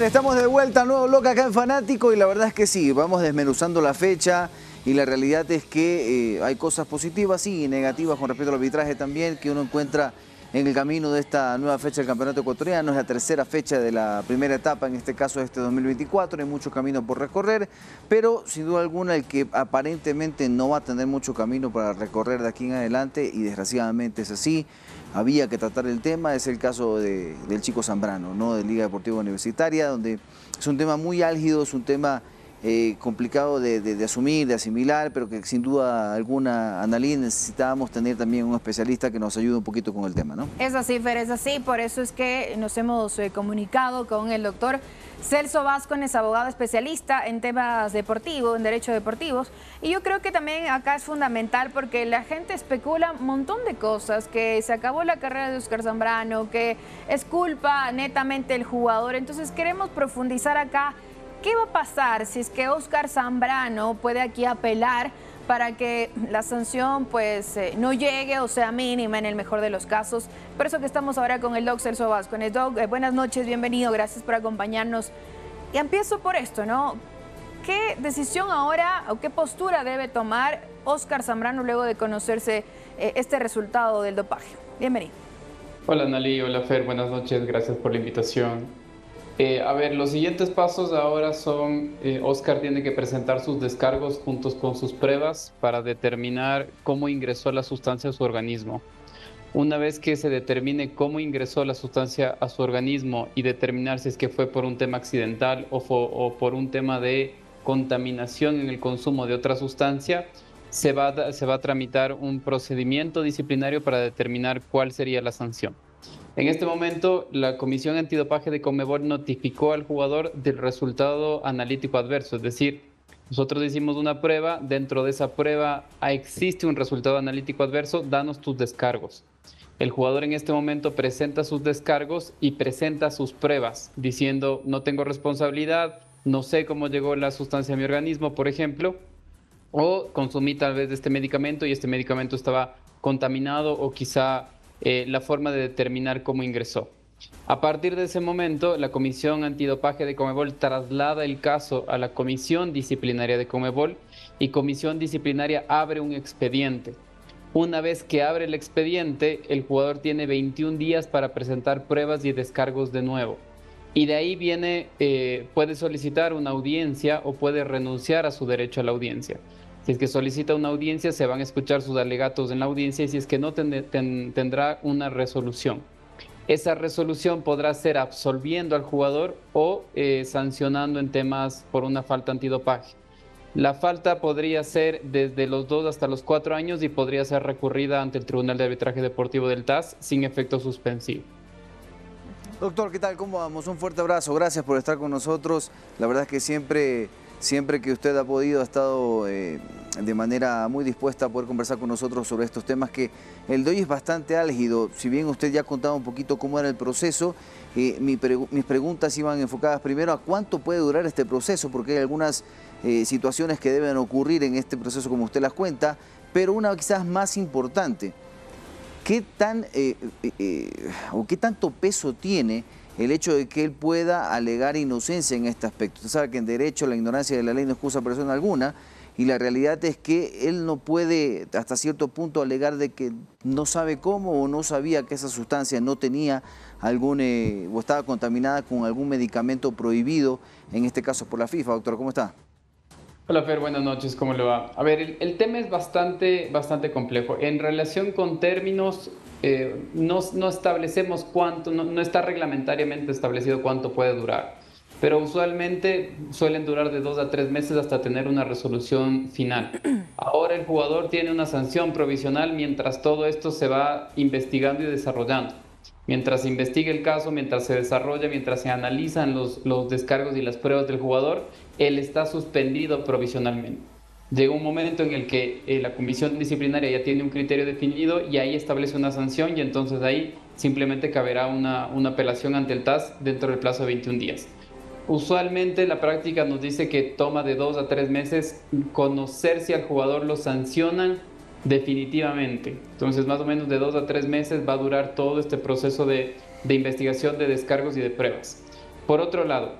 Estamos de vuelta nuevo bloque acá en Fanático y la verdad es que sí, vamos desmenuzando la fecha y la realidad es que eh, hay cosas positivas y negativas con respecto al arbitraje también que uno encuentra en el camino de esta nueva fecha del Campeonato Ecuatoriano. Es la tercera fecha de la primera etapa, en este caso de este 2024. Hay mucho camino por recorrer, pero sin duda alguna el que aparentemente no va a tener mucho camino para recorrer de aquí en adelante, y desgraciadamente es así, había que tratar el tema, es el caso del chico Zambrano, ¿no? de Liga Deportiva Universitaria, donde es un tema muy álgido, es un tema eh, complicado de, asumir, de asimilar, pero que sin duda alguna, Analí, necesitábamos tener también un especialista que nos ayude un poquito con el tema, ¿no? Es así, Fer, es así, por eso es que nos hemos eh, comunicado con el doctor Celso Vázquez, abogado especialista en temas deportivos, en derechos deportivos, y yo creo que también acá es fundamental porque la gente especula un montón de cosas, que se acabó la carrera de Oscar Zambrano, que es culpa netamente del jugador, entonces queremos profundizar acá ¿Qué va a pasar si es que Oscar Zambrano puede aquí apelar para que la sanción pues eh, no llegue o sea mínima en el mejor de los casos? Por eso que estamos ahora con el Doc Celso Vázquez. Doc, eh, buenas noches, bienvenido, gracias por acompañarnos. Y empiezo por esto, ¿no? ¿Qué decisión ahora o qué postura debe tomar Oscar Zambrano luego de conocerse eh, este resultado del dopaje? Bienvenido. Hola Nali, hola Fer, buenas noches, gracias por la invitación. Eh, a ver, los siguientes pasos ahora son, eh, Oscar tiene que presentar sus descargos juntos con sus pruebas para determinar cómo ingresó la sustancia a su organismo. Una vez que se determine cómo ingresó la sustancia a su organismo y determinar si es que fue por un tema accidental o, por un tema de contaminación en el consumo de otra sustancia, se va a tramitar un procedimiento disciplinario para determinar cuál sería la sanción. En este momento, la Comisión Antidopaje de Comebol notificó al jugador del resultado analítico adverso, es decir, nosotros hicimos una prueba, dentro de esa prueba existe un resultado analítico adverso, danos tus descargos. El jugador en este momento presenta sus descargos y presenta sus pruebas, diciendo no tengo responsabilidad, no sé cómo llegó la sustancia a mi organismo, por ejemplo, o consumí tal vez este medicamento y este medicamento estaba contaminado o quizá eh, la forma de determinar cómo ingresó. A partir de ese momento, la Comisión Antidopaje de Comebol traslada el caso a la Comisión Disciplinaria de Comebol y Comisión Disciplinaria abre un expediente. Una vez que abre el expediente, el jugador tiene 21 días para presentar pruebas y descargos de nuevo. Y de ahí viene, eh, puede solicitar una audiencia o puede renunciar a su derecho a la audiencia. Si es que solicita una audiencia, se van a escuchar sus alegatos en la audiencia y si es que no tendrá una resolución. Esa resolución podrá ser absolviendo al jugador o eh, sancionando en temas por una falta antidopaje. La falta podría ser desde los dos hasta los cuatro años y podría ser recurrida ante el Tribunal de Arbitraje Deportivo del TAS sin efecto suspensivo. Doctor, ¿qué tal? ¿Cómo vamos? Un fuerte abrazo. Gracias por estar con nosotros. La verdad es que siempre Siempre que usted ha podido, ha estado eh, de manera muy dispuesta a poder conversar con nosotros sobre estos temas que el de es bastante álgido. Si bien usted ya ha un poquito cómo era el proceso, eh, mis preguntas iban enfocadas primero a cuánto puede durar este proceso, porque hay algunas eh, situaciones que deben ocurrir en este proceso como usted las cuenta, pero una quizás más importante, ¿qué, tan, o qué tanto peso tiene el hecho de que él pueda alegar inocencia en este aspecto. Usted sabe que en derecho la ignorancia de la ley no excusa persona alguna y la realidad es que él no puede hasta cierto punto alegar de que no sabe cómo o no sabía que esa sustancia no tenía algún eh, o estaba contaminada con algún medicamento prohibido, en este caso por la FIFA. Doctor, ¿cómo está? Hola Fer, buenas noches, ¿cómo le va? A ver, el, tema es bastante, bastante complejo. En relación con términos, eh, no, establecemos cuánto, no, está reglamentariamente establecido cuánto puede durar, pero usualmente suelen durar de dos a tres meses hasta tener una resolución final. Ahora el jugador tiene una sanción provisional mientras todo esto se va investigando y desarrollando. Mientras se investiga el caso, mientras se desarrolla, mientras se analizan los, los descargos y las pruebas del jugador, él está suspendido provisionalmente llega un momento en el que eh, la comisión disciplinaria ya tiene un criterio definido y ahí establece una sanción y entonces ahí simplemente caberá una, una apelación ante el TAS dentro del plazo de 21 días. Usualmente la práctica nos dice que toma de dos a tres meses conocer si al jugador lo sancionan definitivamente. Entonces más o menos de dos a tres meses va a durar todo este proceso de, de investigación de descargos y de pruebas. Por otro lado,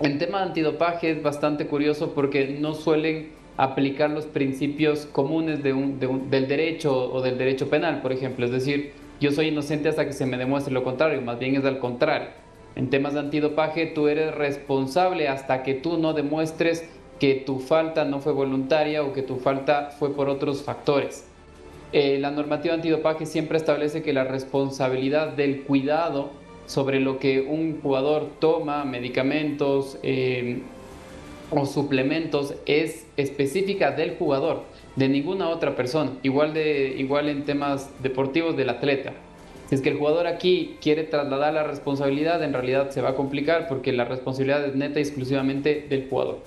el tema de antidopaje es bastante curioso porque no suelen aplicar los principios comunes del derecho o del derecho penal, por ejemplo. Es decir, yo soy inocente hasta que se me demuestre lo contrario, más bien es al contrario. En temas de antidopaje, tú eres responsable hasta que tú no demuestres que tu falta no fue voluntaria o que tu falta fue por otros factores. Eh, la normativa antidopaje siempre establece que la responsabilidad del cuidado sobre lo que un jugador toma, medicamentos eh, o suplementos, es específica del jugador, de ninguna otra persona. Igual, de, igual en temas deportivos del atleta. Es que el jugador aquí quiere trasladar la responsabilidad, en realidad se va a complicar porque la responsabilidad es neta y exclusivamente del jugador.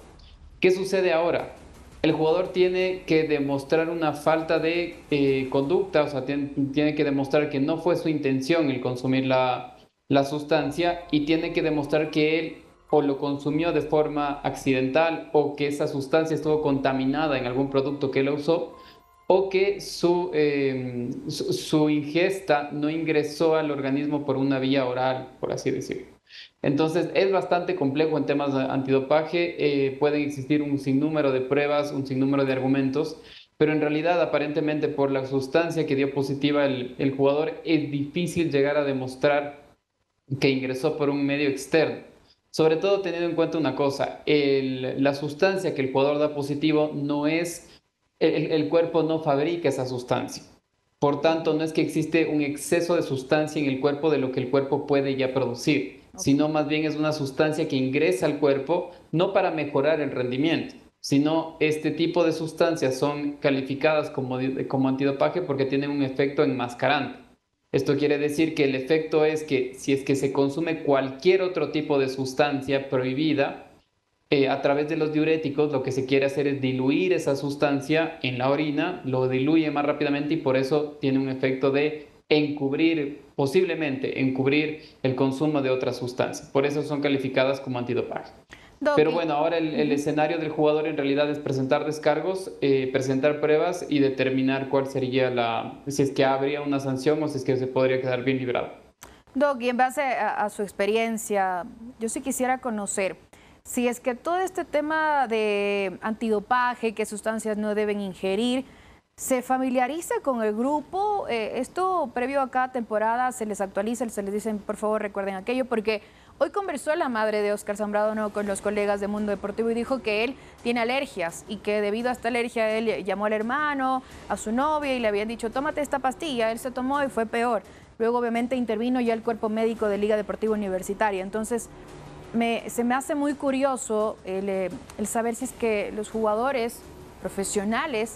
¿Qué sucede ahora? El jugador tiene que demostrar una falta de eh, conducta, o sea, tiene, que demostrar que no fue su intención el consumir la, la sustancia y tiene que demostrar que él o lo consumió de forma accidental o que esa sustancia estuvo contaminada en algún producto que lo usó o que su, em, su ingesta no ingresó al organismo por una vía oral, por así decirlo. Entonces es bastante complejo en temas de antidopaje, eh, pueden existir un sinnúmero de pruebas, un sinnúmero de argumentos, pero en realidad aparentemente por la sustancia que dio positiva el, jugador es difícil llegar a demostrar que ingresó por un medio externo. Sobre todo teniendo en cuenta una cosa, la sustancia que el jugador da positivo no es, el cuerpo no fabrica esa sustancia. Por tanto, no es que existe un exceso de sustancia en el cuerpo de lo que el cuerpo puede ya producir sino más bien es una sustancia que ingresa al cuerpo no para mejorar el rendimiento, sino este tipo de sustancias son calificadas como, como antidopaje porque tienen un efecto enmascarante. Esto quiere decir que el efecto es que si es que se consume cualquier otro tipo de sustancia prohibida, eh, a través de los diuréticos lo que se quiere hacer es diluir esa sustancia en la orina, lo diluye más rápidamente y por eso tiene un efecto de encubrir, posiblemente encubrir el consumo de otras sustancias. Por eso son calificadas como antidopaje. Pero bueno, ahora el, escenario del jugador en realidad es presentar descargos, eh, presentar pruebas y determinar cuál sería la, si es que habría una sanción o si es que se podría quedar bien librado. Doc, y en base a, a su experiencia, yo sí quisiera conocer si es que todo este tema de antidopaje, qué sustancias no deben ingerir, se familiariza con el grupo. Eh, esto previo a cada temporada se les actualiza, se les dicen, por favor, recuerden aquello, porque hoy conversó la madre de Oscar Zambrado ¿no? con los colegas de Mundo Deportivo y dijo que él tiene alergias y que debido a esta alergia él llamó al hermano, a su novia y le habían dicho, tómate esta pastilla. Él se tomó y fue peor. Luego, obviamente, intervino ya el cuerpo médico de Liga Deportiva Universitaria. Entonces, se me hace muy curioso el, eh, el saber si es que los jugadores profesionales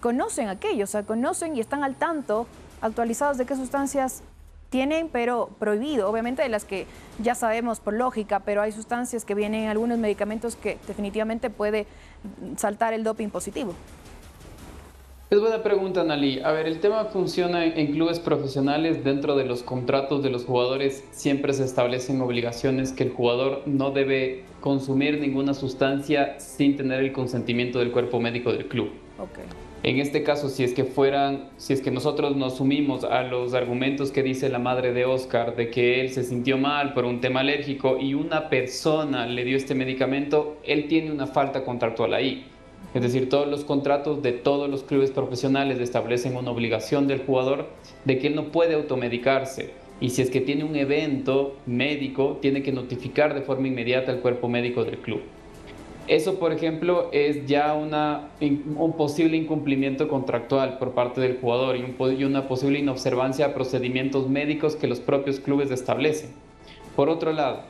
conocen aquello, o sea, conocen y están al tanto, actualizados de qué sustancias tienen, pero prohibido, obviamente de las que ya sabemos por lógica, pero hay sustancias que vienen en algunos medicamentos que definitivamente puede saltar el doping positivo. Es buena pregunta, Nali. A ver, el tema funciona en clubes profesionales. Dentro de los contratos de los jugadores siempre se establecen obligaciones que el jugador no debe consumir ninguna sustancia sin tener el consentimiento del cuerpo médico del club. Okay. En este caso, si es que fueran, si es que nosotros nos sumimos a los argumentos que dice la madre de Oscar de que él se sintió mal por un tema alérgico y una persona le dio este medicamento, él tiene una falta contractual ahí. Es decir, todos los contratos de todos los clubes profesionales establecen una obligación del jugador de que él no puede automedicarse. Y si es que tiene un evento médico, tiene que notificar de forma inmediata al cuerpo médico del club. Eso, por ejemplo, es ya un posible incumplimiento contractual por parte del jugador y, una posible inobservancia a procedimientos médicos que los propios clubes establecen. Por otro lado,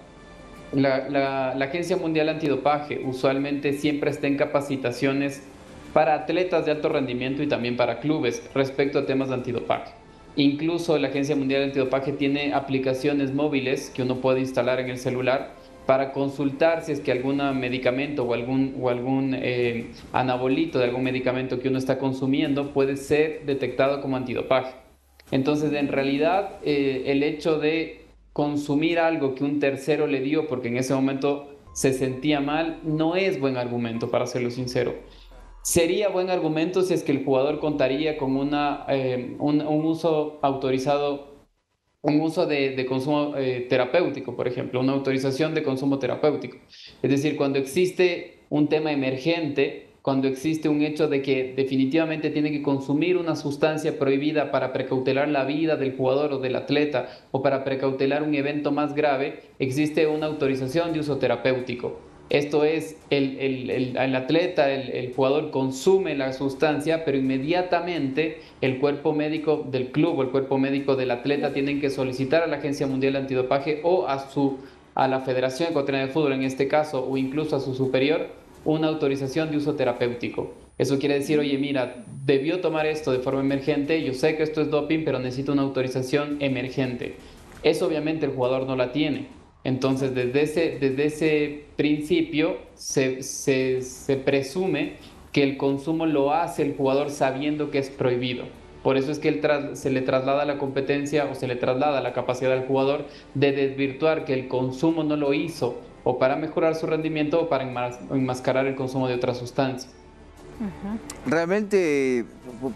la, Agencia Mundial Antidopaje usualmente siempre está en capacitaciones para atletas de alto rendimiento y también para clubes respecto a temas de antidopaje. Incluso la Agencia Mundial Antidopaje tiene aplicaciones móviles que uno puede instalar en el celular para consultar si es que algún medicamento o algún, o algún eh, anabolito de algún medicamento que uno está consumiendo puede ser detectado como antidopaje. Entonces, en realidad, eh, el hecho de consumir algo que un tercero le dio porque en ese momento se sentía mal, no es buen argumento, para serlo sincero. Sería buen argumento si es que el jugador contaría con una, eh, un, un uso autorizado un uso de, consumo eh, terapéutico, por ejemplo, una autorización de consumo terapéutico. Es decir, cuando existe un tema emergente, cuando existe un hecho de que definitivamente tiene que consumir una sustancia prohibida para precautelar la vida del jugador o del atleta o para precautelar un evento más grave, existe una autorización de uso terapéutico. Esto es, el, atleta, el, jugador consume la sustancia, pero inmediatamente el cuerpo médico del club o el cuerpo médico del atleta tienen que solicitar a la Agencia Mundial de Antidopaje o a, su, a la Federación Ecuatoriana de Fútbol en este caso, o incluso a su superior, una autorización de uso terapéutico. Eso quiere decir, oye, mira, debió tomar esto de forma emergente, yo sé que esto es doping, pero necesito una autorización emergente. Eso obviamente el jugador no la tiene. Entonces, desde ese, desde ese principio se, presume que el consumo lo hace el jugador sabiendo que es prohibido. Por eso es que se le traslada la competencia o se le traslada la capacidad al jugador de desvirtuar que el consumo no lo hizo o para mejorar su rendimiento o para enmascarar el consumo de otra sustancia. Realmente,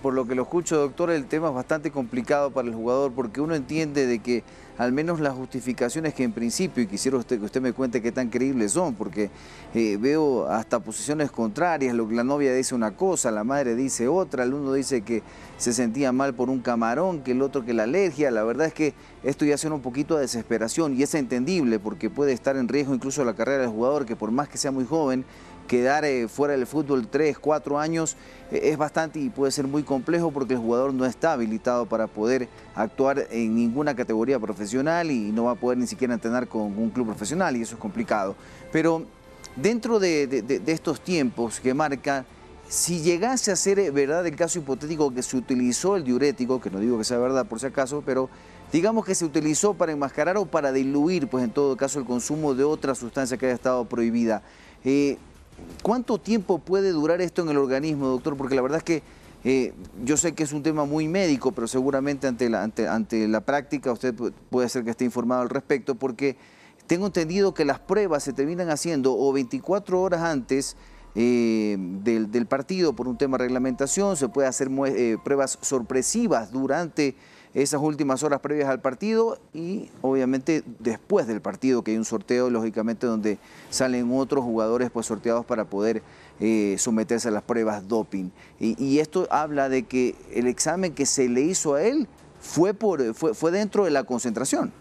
por lo que lo escucho, doctor, el tema es bastante complicado para el jugador porque uno entiende de que al menos las justificaciones que en principio, y quisiera usted, que usted me cuente qué tan creíbles son, porque eh, veo hasta posiciones contrarias, lo que la novia dice una cosa, la madre dice otra, el uno dice que se sentía mal por un camarón, que el otro que la alergia, la verdad es que esto ya suena un poquito a desesperación y es entendible porque puede estar en riesgo incluso la carrera del jugador, que por más que sea muy joven, quedar eh, fuera del fútbol 3, 4 años eh, es bastante y puede ser muy complejo porque el jugador no está habilitado para poder actuar en ninguna categoría profesional y no va a poder ni siquiera entrenar con un club profesional y eso es complicado. Pero dentro de, estos tiempos que marca, si llegase a ser verdad el caso hipotético que se utilizó el diurético, que no digo que sea verdad por si acaso, pero digamos que se utilizó para enmascarar o para diluir, pues en todo caso, el consumo de otra sustancia que haya estado prohibida. Eh, ¿Cuánto tiempo puede durar esto en el organismo, doctor? Porque la verdad es que eh, yo sé que es un tema muy médico, pero seguramente ante la, ante, la práctica usted puede ser que esté informado al respecto, porque tengo entendido que las pruebas se terminan haciendo o 24 horas antes eh, del, partido por un tema de reglamentación, se puede hacer eh, pruebas sorpresivas durante esas últimas horas previas al partido y obviamente después del partido que hay un sorteo lógicamente donde salen otros jugadores pues sorteados para poder eh, someterse a las pruebas doping. Y, esto habla de que el examen que se le hizo a él fue, por, fue, fue dentro de la concentración.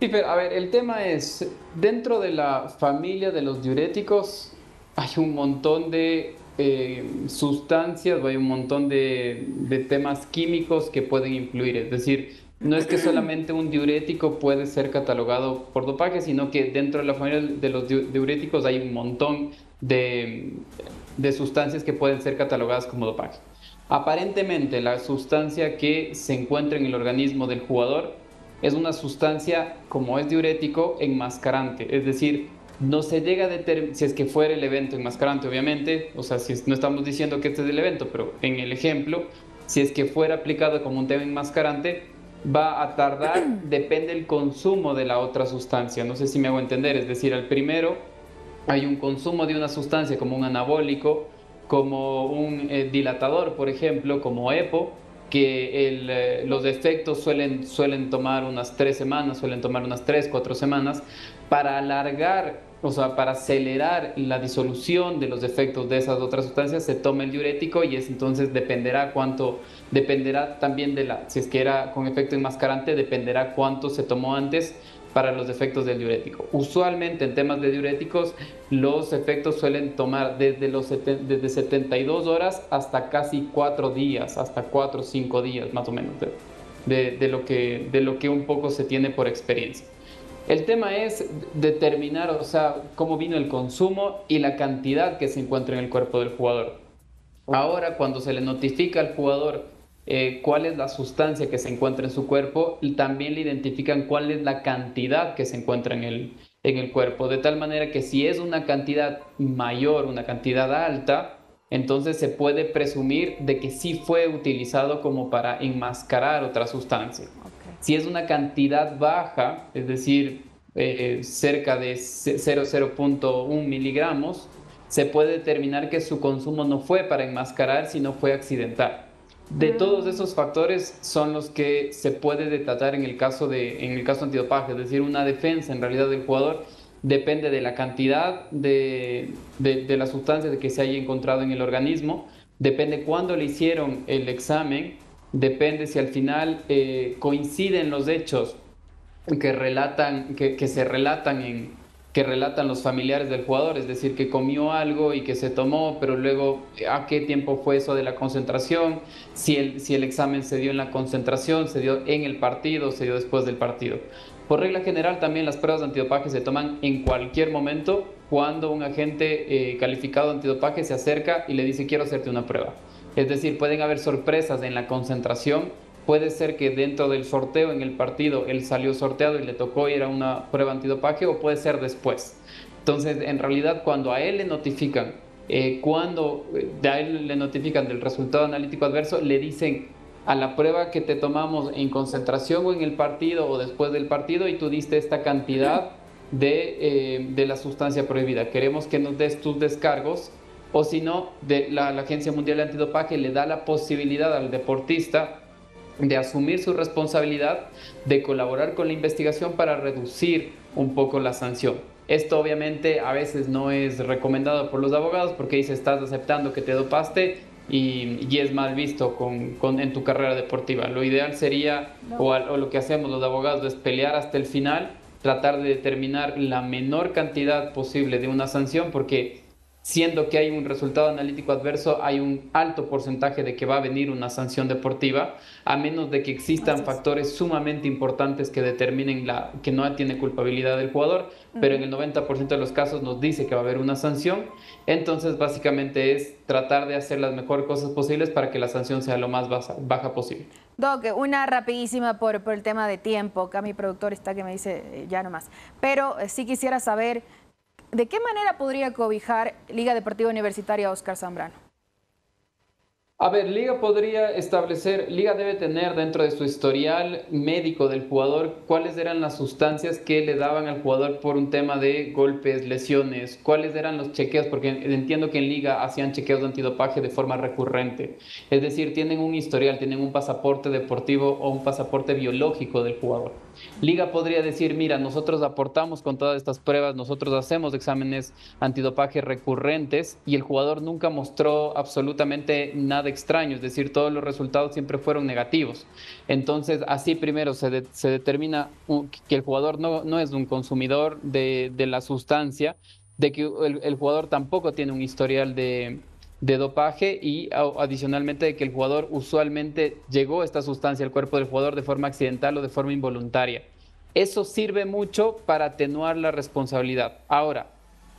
Sí, pero a ver, el tema es, dentro de la familia de los diuréticos hay un montón de eh, sustancias o hay un montón de, temas químicos que pueden influir. Es decir, no es que solamente un diurético puede ser catalogado por dopaje, sino que dentro de la familia de los diuréticos hay un montón de, de sustancias que pueden ser catalogadas como dopaje. Aparentemente la sustancia que se encuentra en el organismo del jugador es una sustancia, como es diurético, enmascarante, es decir, no se llega a determinar, si es que fuera el evento enmascarante, obviamente, o sea, si no estamos diciendo que este es el evento, pero en el ejemplo, si es que fuera aplicado como un tema enmascarante, va a tardar, depende del consumo de la otra sustancia. No sé si me hago entender, es decir, al primero hay un consumo de una sustancia como un anabólico, como un eh, dilatador, por ejemplo, como EPO, que eh, los efectos suelen, suelen tomar unas tres semanas, suelen tomar unas tres, cuatro semanas, para alargar, o sea, para acelerar la disolución de los efectos de esas otras sustancias, se toma el diurético y es entonces dependerá cuánto, dependerá también de la, si es que era con efecto enmascarante, dependerá cuánto se tomó antes para los efectos del diurético. Usualmente en temas de diuréticos los efectos suelen tomar desde, los desde 72 horas hasta casi 4 días, hasta 4 o 5 días más o menos de, de, lo que, de lo que un poco se tiene por experiencia. El tema es determinar, o sea, cómo vino el consumo y la cantidad que se encuentra en el cuerpo del jugador. Ahora, cuando se le notifica al jugador eh, cuál es la sustancia que se encuentra en su cuerpo y también le identifican cuál es la cantidad que se encuentra en el, en el cuerpo, de tal manera que si es una cantidad mayor, una cantidad alta, entonces se puede presumir de que sí fue utilizado como para enmascarar otra sustancia. Si es una cantidad baja, es decir, eh, cerca de 0,0.1 miligramos, se puede determinar que su consumo no fue para enmascarar, sino fue accidental. De todos esos factores son los que se puede detallar en el caso de en el caso antidopaje, es decir, una defensa en realidad del jugador depende de la cantidad de, de, la sustancia que se haya encontrado en el organismo, depende cuándo le hicieron el examen, depende si al final eh, coinciden los hechos que relatan que, se relatan en, que relatan los familiares del jugador, es decir, que comió algo y que se tomó, pero luego a qué tiempo fue eso de la concentración, si el, si el examen se dio en la concentración, se dio en el partido, se dio después del partido. Por regla general, también las pruebas de antidopaje se toman en cualquier momento cuando un agente eh, calificado antidopaje se acerca y le dice quiero hacerte una prueba. Es decir, pueden haber sorpresas en la concentración Puede ser que dentro del sorteo en el partido él salió sorteado y le tocó ir a una prueba antidopaje o puede ser después. Entonces, en realidad, cuando a él le notifican, eh, cuando eh, a él le notifican del resultado analítico adverso, le dicen a la prueba que te tomamos en concentración o en el partido o después del partido y tú diste esta cantidad de, eh, de la sustancia prohibida. Queremos que nos des tus descargos o si no, la, Agencia Mundial de Antidopaje le da la posibilidad al deportista de asumir su responsabilidad, de colaborar con la investigación para reducir un poco la sanción. Esto obviamente a veces no es recomendado por los abogados porque dice estás aceptando que te dopaste y, y es mal visto con, en tu carrera deportiva. Lo ideal sería, o, o lo que hacemos los abogados, es pelear hasta el final, tratar de determinar la menor cantidad posible de una sanción porque siendo que hay un resultado analítico adverso, hay un alto porcentaje de que va a venir una sanción deportiva, a menos de que existan factores sumamente importantes que determinen la, que no tiene culpabilidad del jugador, pero en el 90% de los casos nos dice que va a haber una sanción. Entonces, básicamente es tratar de hacer las mejores cosas posibles para que la sanción sea lo más baja, posible. Doc, una rapidísima por, por, el tema de tiempo. Acá mi productor está que me dice eh, ya nomás. Pero eh, sí quisiera saber ¿De qué manera podría cobijar Liga Deportiva Universitaria Oscar Zambrano? A ver, Liga podría establecer, Liga debe tener dentro de su historial médico del jugador cuáles eran las sustancias que le daban al jugador por un tema de golpes, lesiones, cuáles eran los chequeos, porque entiendo que en Liga hacían chequeos de antidopaje de forma recurrente. Es decir, tienen un historial, tienen un pasaporte deportivo o un pasaporte biológico del jugador. Liga podría decir, mira, nosotros aportamos con todas estas pruebas, nosotros hacemos exámenes antidopaje recurrentes y el jugador nunca mostró absolutamente nada extraño, es decir, todos los resultados siempre fueron negativos. Entonces, así primero se, determina que el jugador no, es un consumidor de, la sustancia, de que el, jugador tampoco tiene un historial de, de dopaje y adicionalmente de que el jugador usualmente llegó esta sustancia al cuerpo del jugador de forma accidental o de forma involuntaria. Eso sirve mucho para atenuar la responsabilidad. Ahora,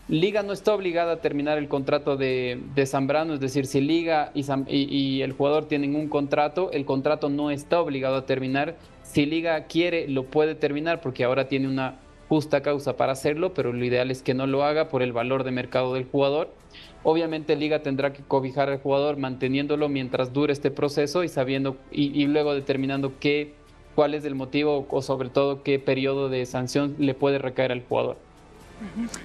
Liga no está obligada a terminar el contrato de, Zambrano, es decir, si Liga y, el jugador tienen un contrato, el contrato no está obligado a terminar. Si Liga quiere, lo puede terminar porque ahora tiene una justa causa para hacerlo, pero lo ideal es que no lo haga por el valor de mercado del jugador. Obviamente Liga tendrá que cobijar al jugador manteniéndolo mientras dure este proceso y sabiendo y, luego determinando qué, cuál es el motivo o sobre todo qué periodo de sanción le puede recaer al jugador.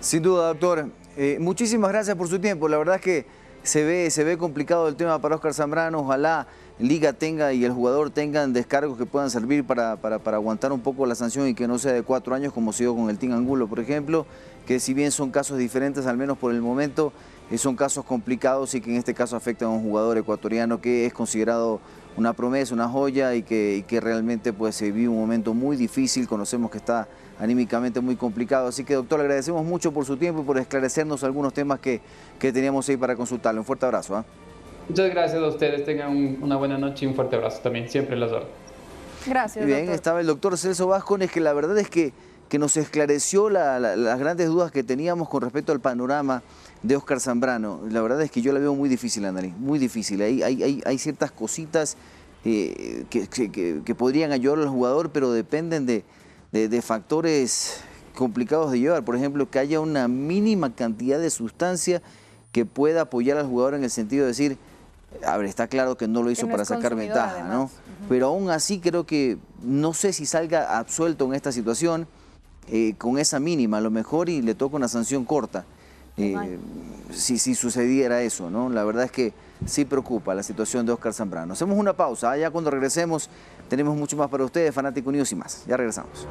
Sin duda, doctor. Eh, muchísimas gracias por su tiempo. La verdad es que se ve, se ve complicado el tema para Oscar Zambrano. Ojalá Liga tenga y el jugador tengan descargos que puedan servir para, aguantar un poco la sanción y que no sea de cuatro años como se dio con el Team Angulo, por ejemplo, que si bien son casos diferentes, al menos por el momento, eh, son casos complicados y que en este caso afectan a un jugador ecuatoriano que es considerado una promesa, una joya y que, que realmente pues, se vive un momento muy difícil, conocemos que está anímicamente muy complicado. Así que doctor, le agradecemos mucho por su tiempo y por esclarecernos algunos temas que, que teníamos ahí para consultarle. Un fuerte abrazo. ¿ah? Muchas gracias a ustedes, tengan una buena noche y un fuerte abrazo también, siempre las doy. Gracias. Bien, estaba el doctor Celso Vascones, que la verdad es que, que nos esclareció las grandes dudas que teníamos con respecto al panorama de Oscar Zambrano. La verdad es que yo la veo muy difícil, Andrés, muy difícil. Hay, hay, hay, ciertas cositas eh, que, que, que, podrían ayudar al jugador, pero dependen de, de, factores complicados de llevar. Por ejemplo, que haya una mínima cantidad de sustancia que pueda apoyar al jugador en el sentido de decir, a ver, está claro que no lo hizo para sacar ventaja, ¿no? Pero aún así creo que no sé si salga absuelto en esta situación eh, con esa mínima, a lo mejor y le toca una sanción corta. Eh, si, si, sucediera eso, ¿no? La verdad es que sí preocupa la situación de Oscar Zambrano. Hacemos una pausa, ¿ah? ya cuando regresemos tenemos mucho más para ustedes, Fanático News y más. Ya regresamos.